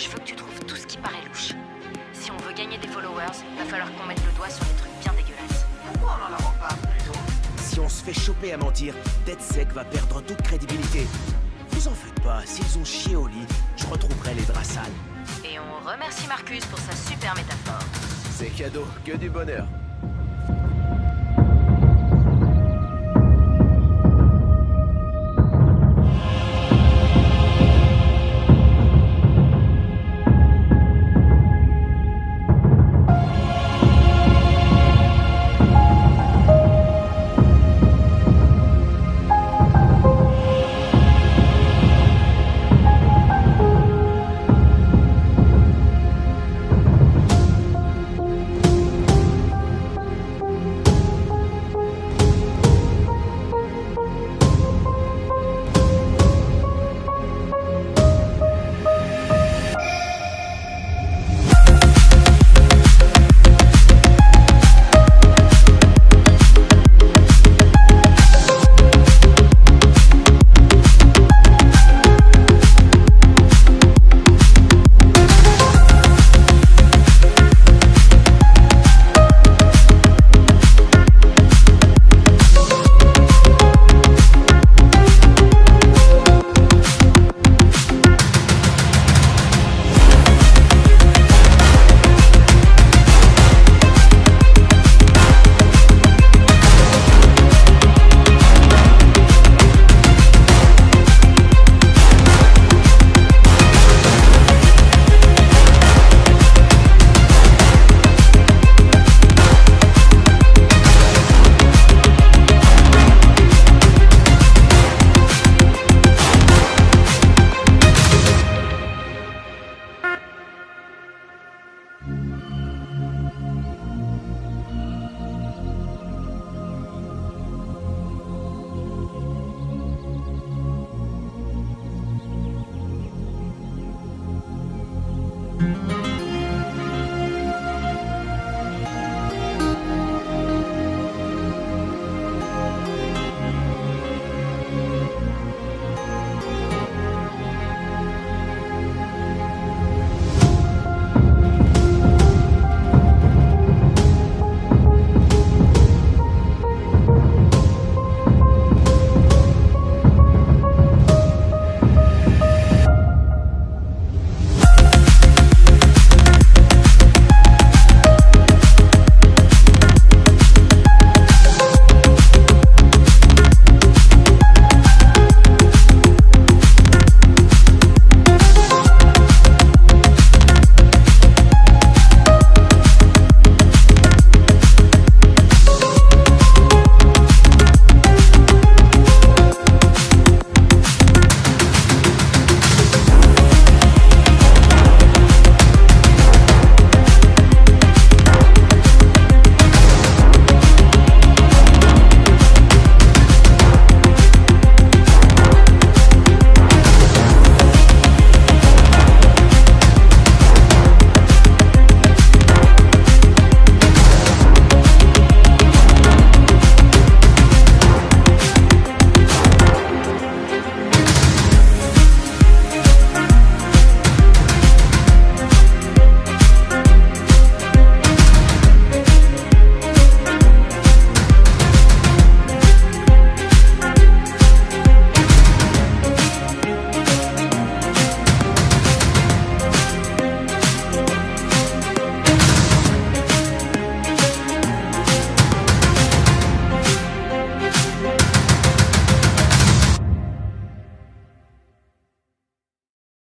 je veux que tu trouves tout ce qui paraît louche. Si on veut gagner des followers, va falloir qu'on mette le doigt sur des trucs bien dégueulasses. Pourquoi on en avant pas plutôt Si on se fait choper à mentir, DeadSec va perdre toute crédibilité. Vous en faites pas, s'ils ont chié au lit, je retrouverai les draps sales. Et on remercie Marcus pour sa super métaphore. C'est cadeau, que du bonheur.